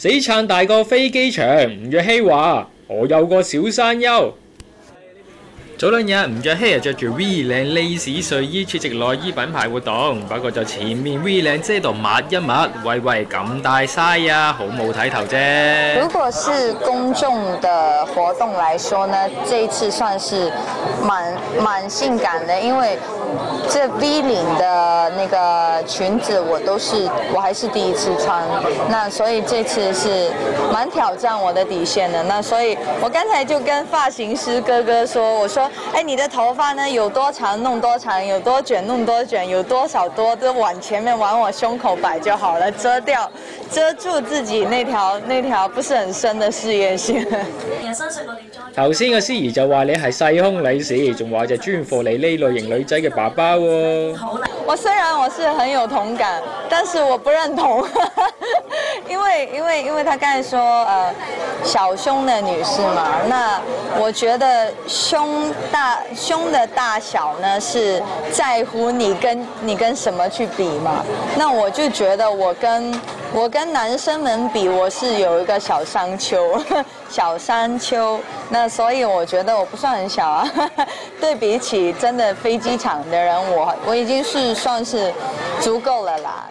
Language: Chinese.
死撐大個飛機場，吳若希話：我有個小山丘。早兩日，吳若希啊着住 V 領 lace 睡衣出席內衣品牌活動，不過就前面 V 領遮度抹一抹，喂喂咁大嘥啊，好冇睇頭啫。如果是公眾的活動來說呢，這一次算是蠻蠻性感的，因為這 V 領的那个裙子我都是我还是第一次穿，那所以这次是蛮挑战我的底线的。那所以我刚才就跟发型师哥哥说，我说。哎，你的头发呢？有多长弄多长，有多卷弄多卷，有多少多都往前面往我胸口摆就好了，遮掉，遮住自己那條那條不是很深的事業線。頭先個司儀就話你係細胸女士，仲話就專貨你呢類型女仔嘅爸爸喎。我雖然我是很有同感，但是我不認同，因為因為因為他剛才說，呃，小胸的女士嘛，那我覺得胸。大胸的大小呢，是在乎你跟你跟什麼去比嘛？那我就覺得我跟我跟男生们比，我是有一个小山丘，小山丘。那所以我觉得我不算很小啊，对比起真的飞机场的人，我我已经是算是足够了啦。